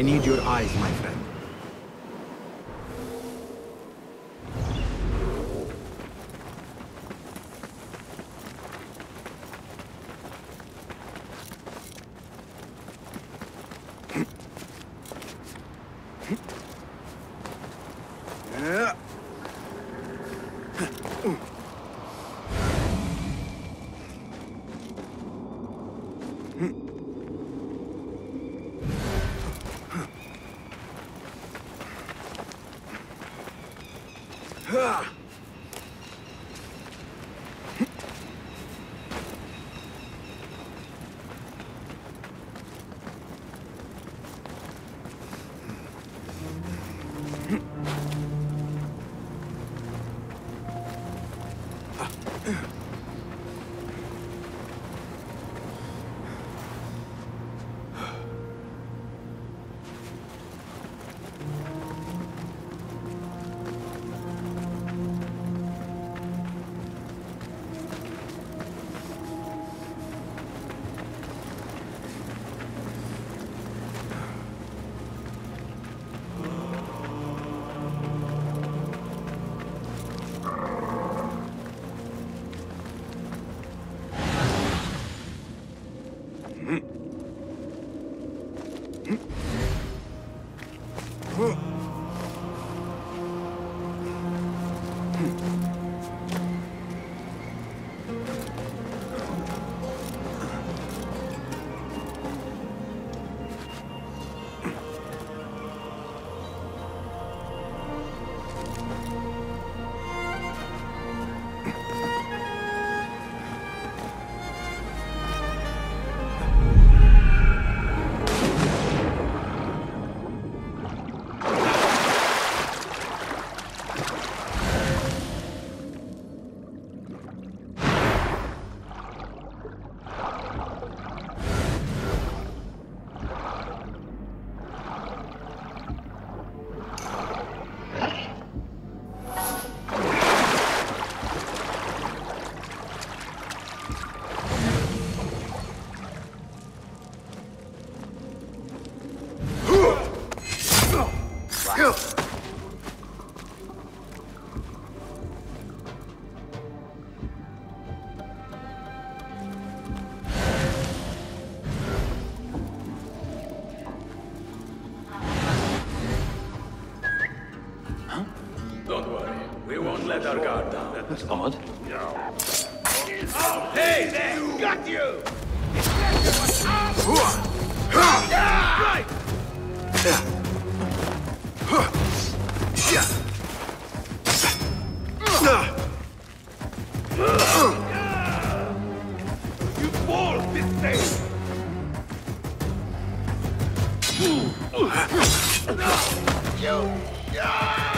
I need your eyes, my friend. odd. Oh, hey there! Got you! You fall, this thing! You! Yeah!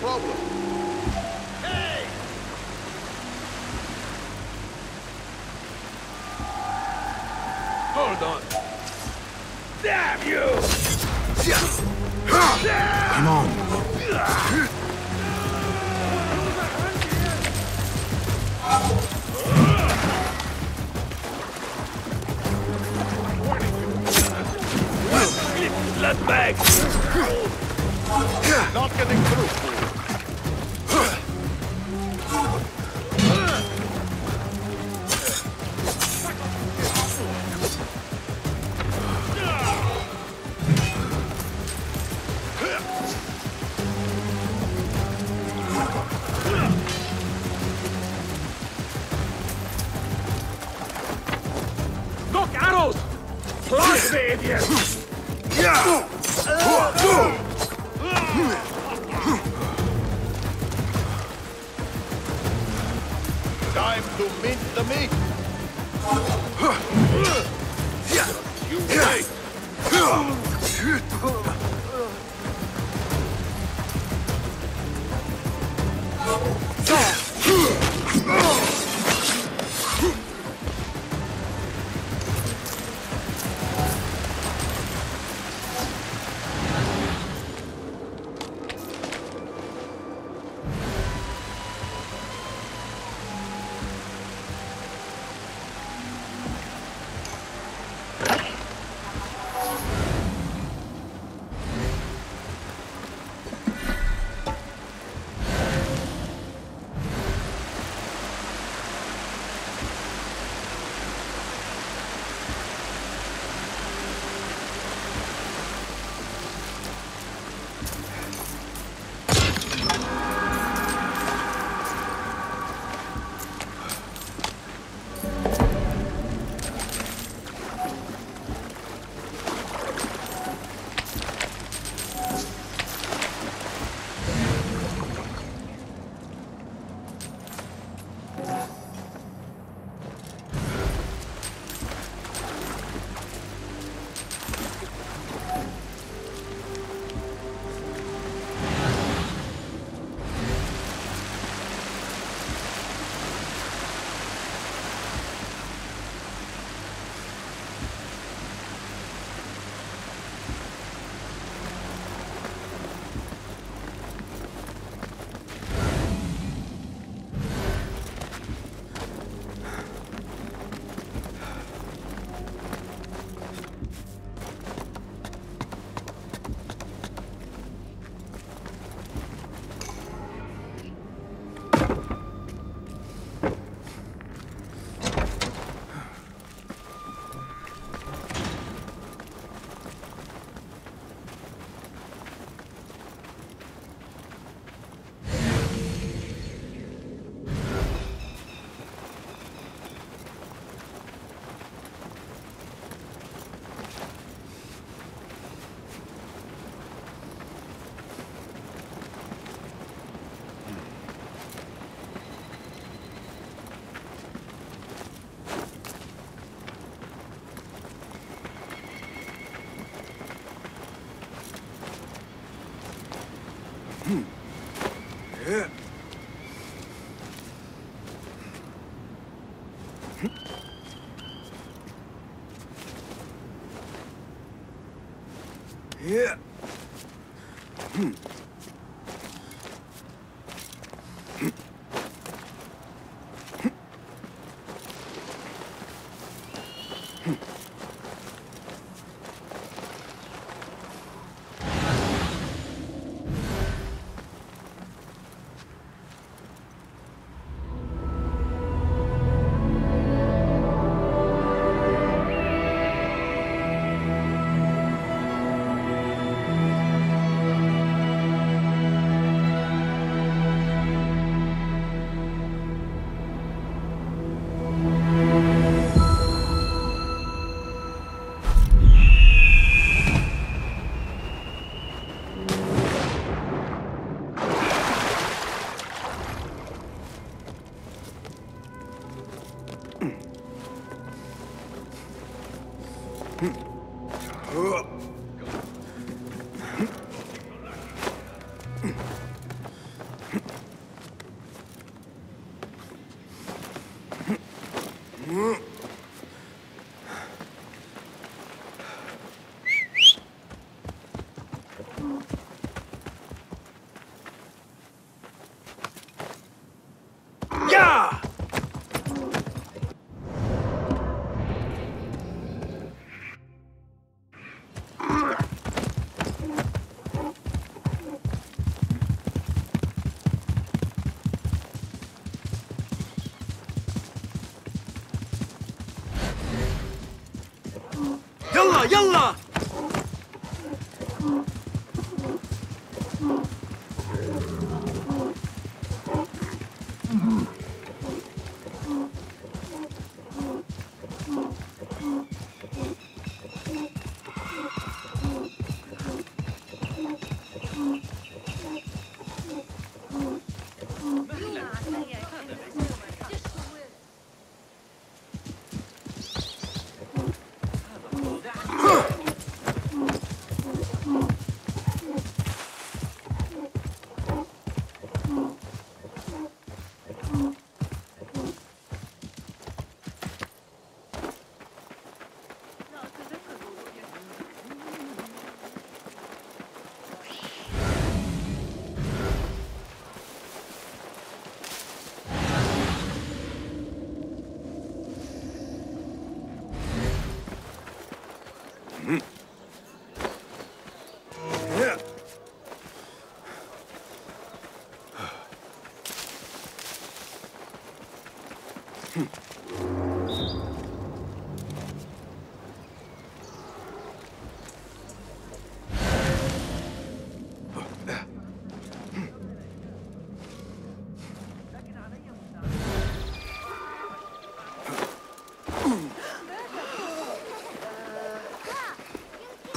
Problem? えっ？うんうわっ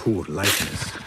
Poor likeness.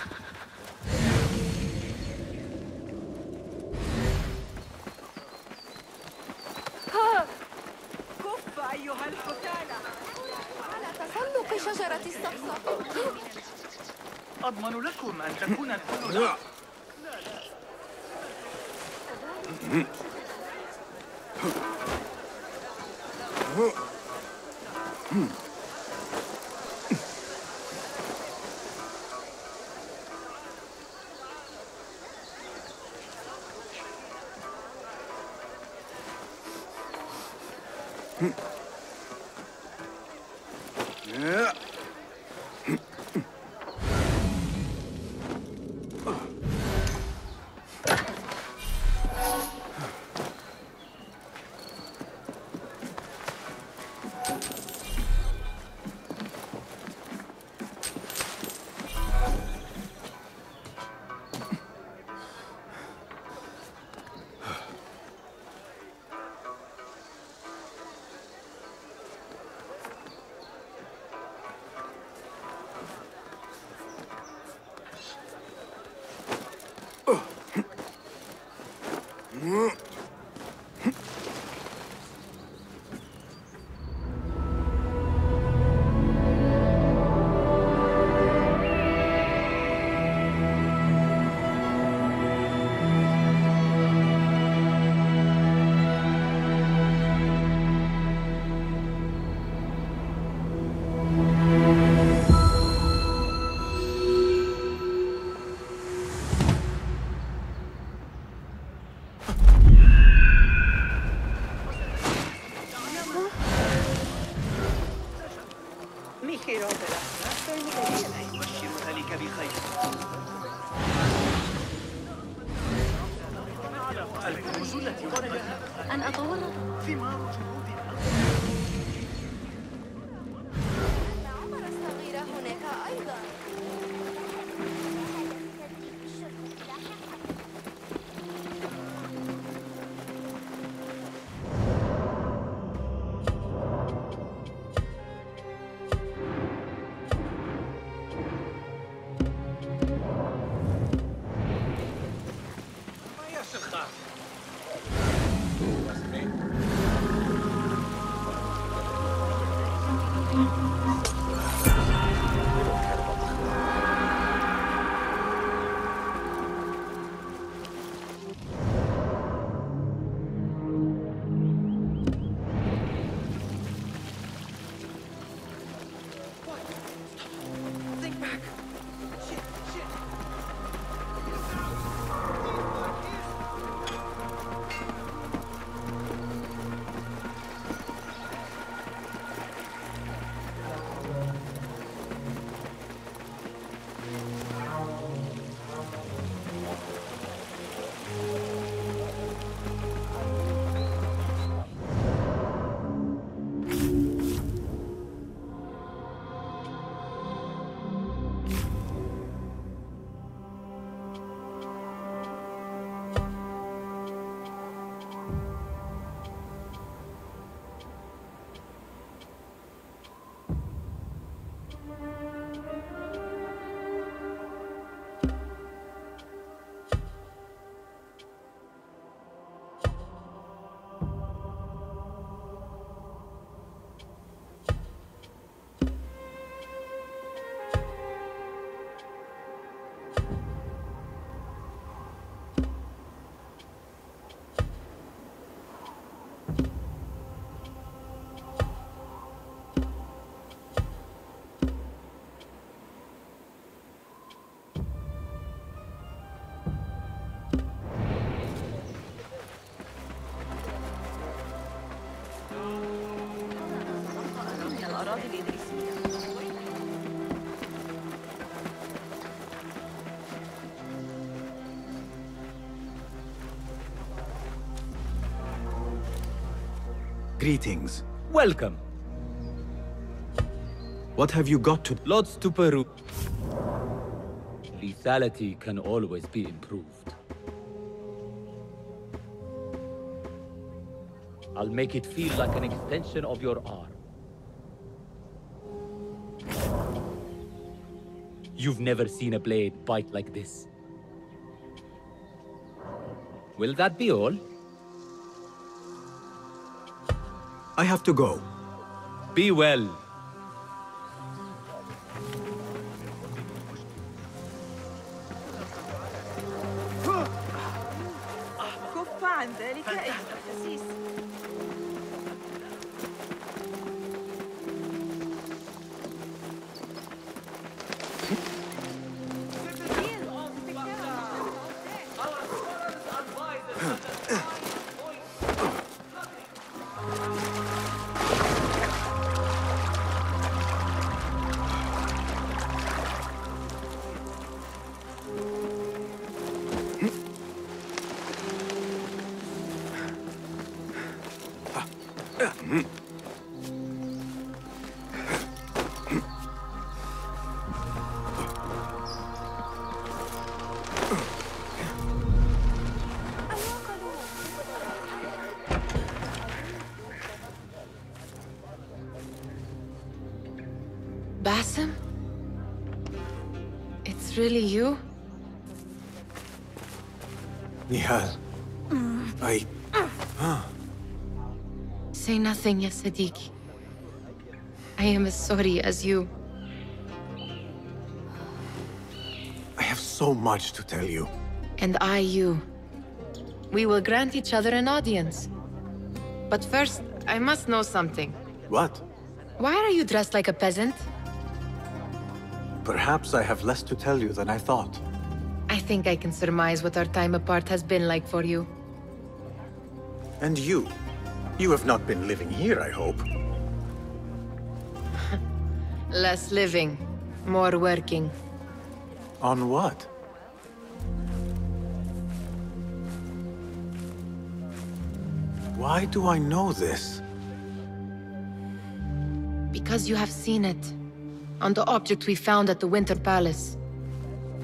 ケローテラスはそういうこと言えない。والشمس لك بخير. الكنوز التي وردت أن أتورط فيما رجعت Greetings. Welcome. What have you got to... Lots to Peru. Lethality can always be improved. I'll make it feel like an extension of your arm. You've never seen a blade bite like this. Will that be all? I have to go. Be well. Basim? It's really you? Nehal. Mm. I... Ah. Say nothing, ya Sadiq. I am as sorry as you. I have so much to tell you. And I you. We will grant each other an audience. But first, I must know something. What? Why are you dressed like a peasant? Perhaps I have less to tell you than I thought. I think I can surmise what our time apart has been like for you. And you? You have not been living here, I hope. Less living, more working. On what? Why do I know this? Because you have seen it. On the object we found at the Winter Palace.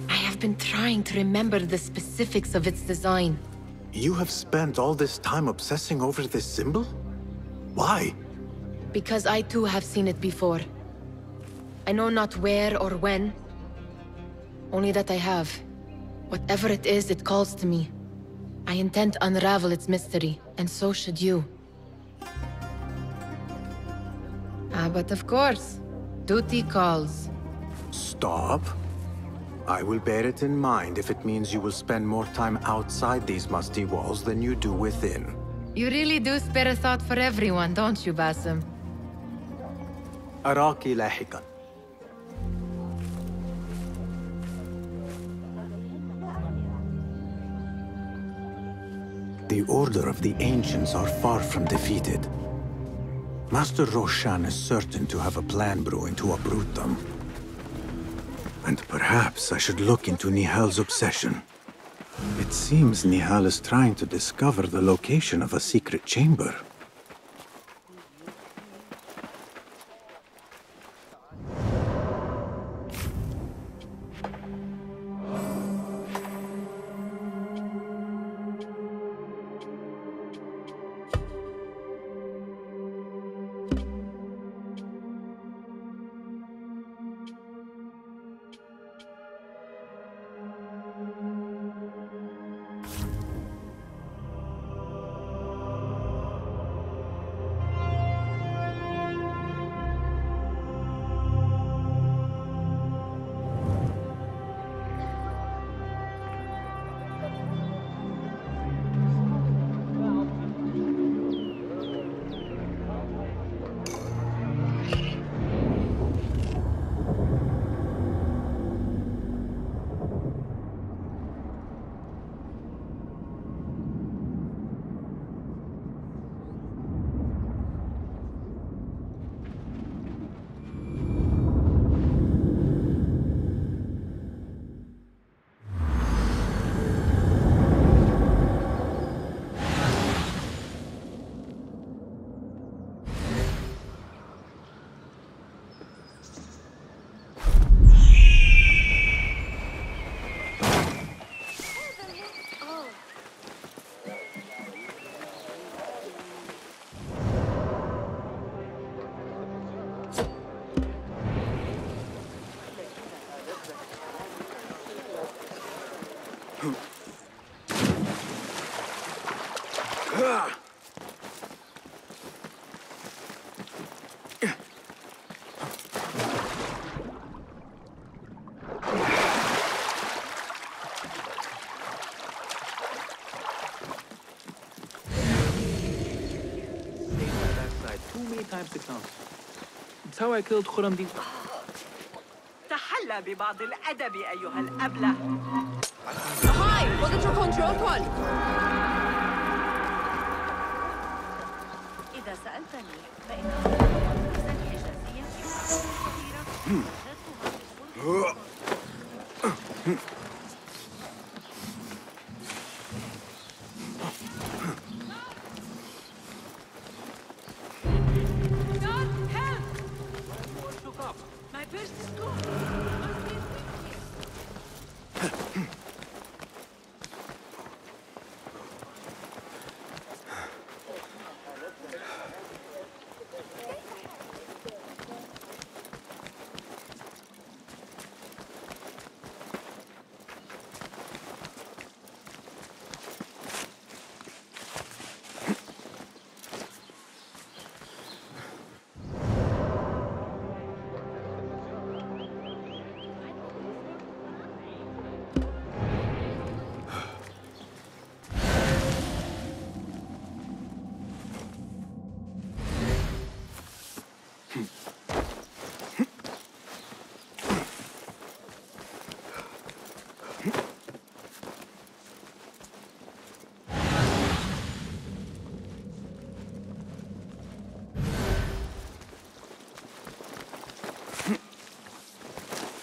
I have been trying to remember the specifics of its design. You have spent all this time obsessing over this symbol? Why? Because I too have seen it before. I know not where or when. Only that I have. Whatever it is, it calls to me. I intend to unravel its mystery, and so should you. Ah, but of course, duty calls. Stop. I will bear it in mind if it means you will spend more time outside these musty walls than you do within. You really do spare a thought for everyone, don't you, Basim? أراك لاحقا. The Order of the Ancients are far from defeated. Master Roshan is certain to have a plan brewing to uproot them. And perhaps I should look into Nehal's obsession. It seems Nehal is trying to discover the location of a secret chamber. Many times to count. That's how I killed Khurramdin. تحلى ببعض الأدب أيها الأبله Hi! Look at your control point! إذا سألتني فإن المدرسة الحجازية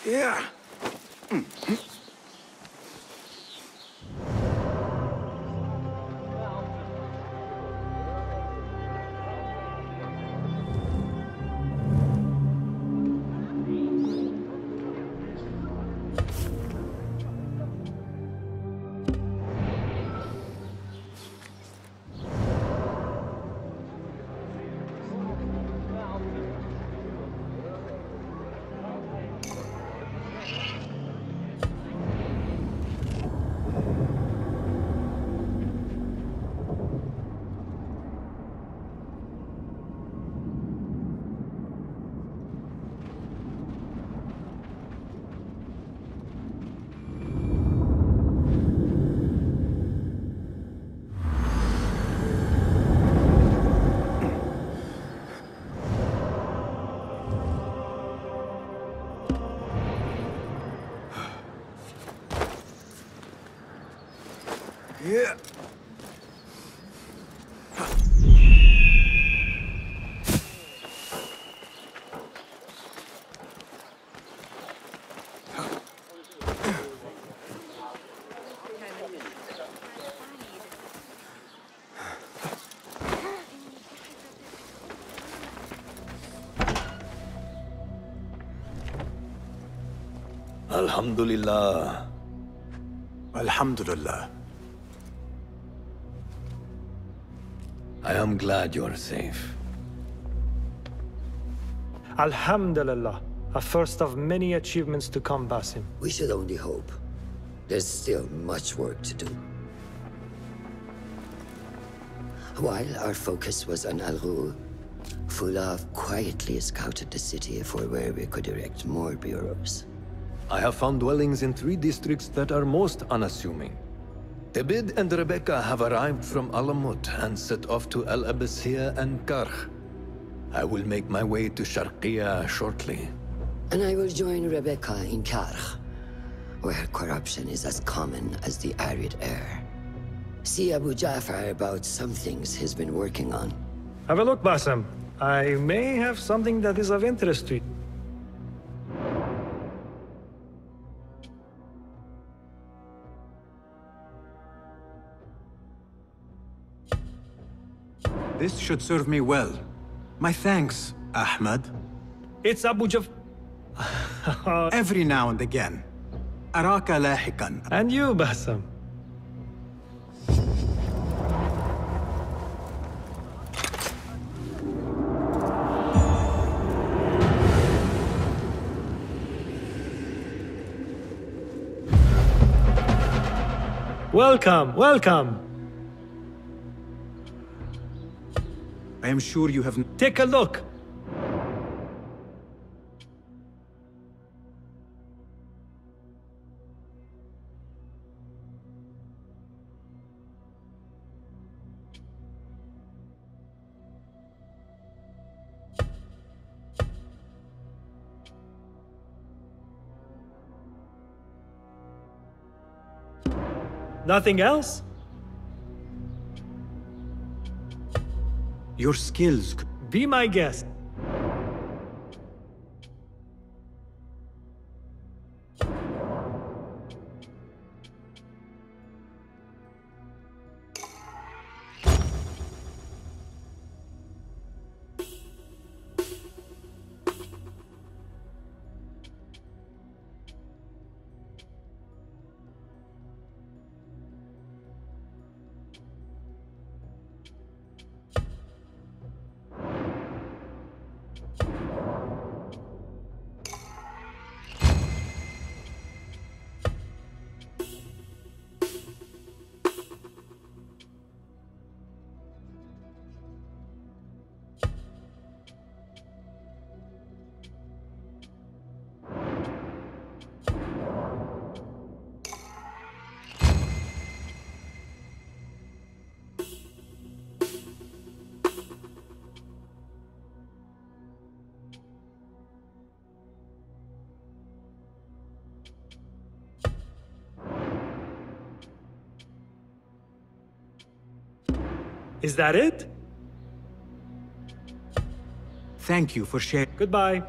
Yeah. Alhamdulillah. Alhamdulillah. I am glad you are safe. Alhamdulillah. A first of many achievements to come, Basim. We should only hope. There's still much work to do. While our focus was on Al Ghul, Fuladh quietly scouted the city for where we could erect more bureaus. I have found dwellings in three districts that are most unassuming. Tebid and Rebecca have arrived from Alamut and set off to El Abbasiyah and Karkh. I will make my way to Sharqiya shortly. And I will join Rebecca in Karkh, where corruption is as common as the arid air. See Abu Ja'far about some things he's been working on. Have a look, Basim. I may have something that is of interest to you. This should serve me well. My thanks, Ahmed. It's Abu Jaf... Every now and again. Araka لاحقا. And you, Basim. Welcome, welcome. I am sure you have... Take a look. Nothing else? Your skills... Be my guest. Is that it? Thank you for sharing... Goodbye.